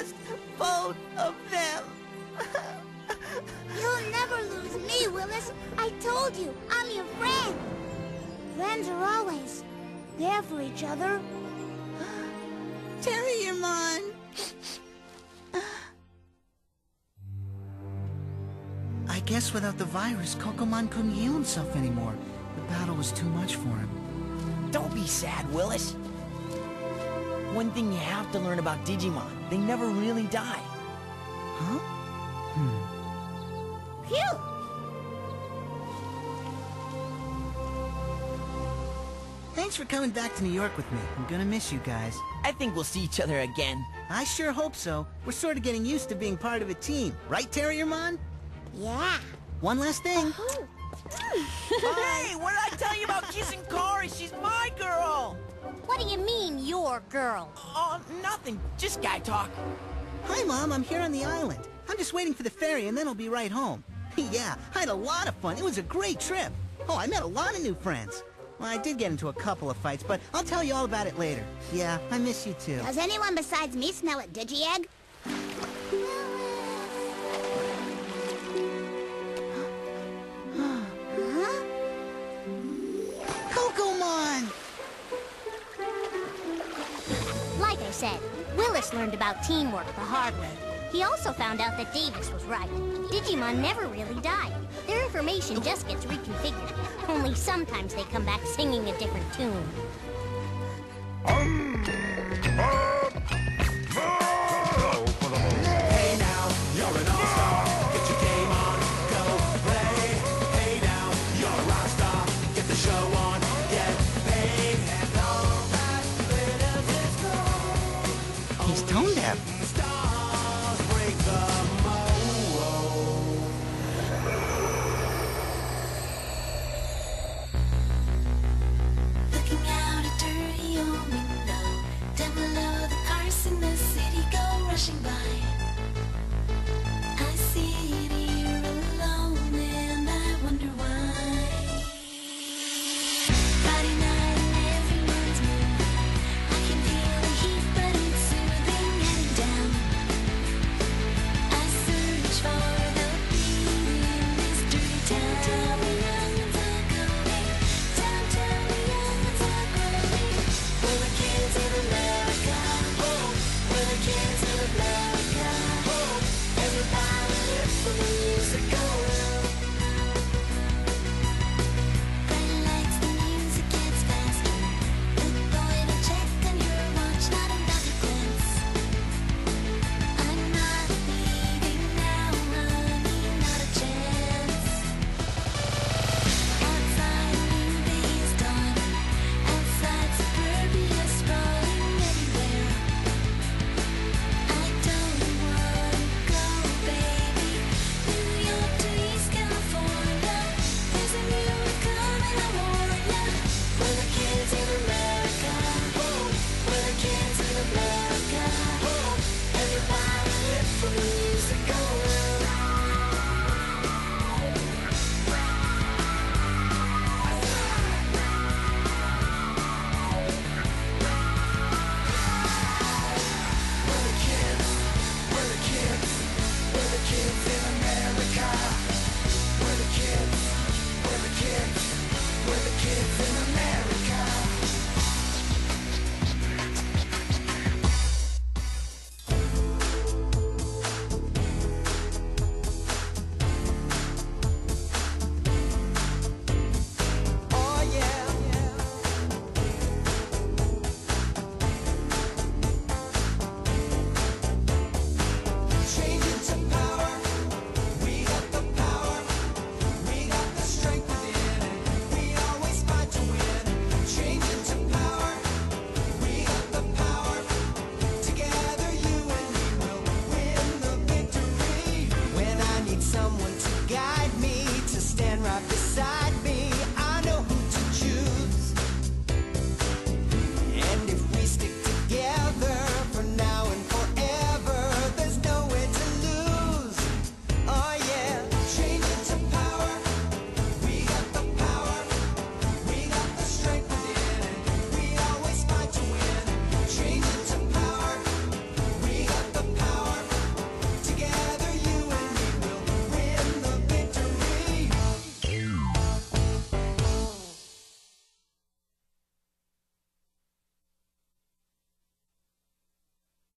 lost both of them. You'll never lose me, Willis. I told you, I'm your friend. Friends are always there for each other. Terriermon! I guess without the virus, Kokomon couldn't heal himself anymore. The battle was too much for him. Don't be sad, Willis. One thing you have to learn about Digimon, they never really die. Huh? Hmm. Phew! Thanks for coming back to New York with me. I'm gonna miss you guys. I think we'll see each other again. I sure hope so. We're sort of getting used to being part of a team. Right, Terriermon? Yeah. One last thing. Uh-huh. hey, what did I tell you about kissing Kari? She's my girl! What do you mean, your girl? Oh, nothing. Just guy talk. Hi, Mom. I'm here on the island. I'm just waiting for the ferry, and then I'll be right home. yeah, I had a lot of fun. It was a great trip. Oh, I met a lot of new friends. Well, I did get into a couple of fights, but I'll tell you all about it later. Yeah, I miss you too. Does anyone besides me smell a Digi-Egg? Said, Willis learned about teamwork the hard way. He also found out that Davis was right. Digimon never really die. Their information just gets reconfigured. Only sometimes they come back singing a different tune. Hey He's tone deaf.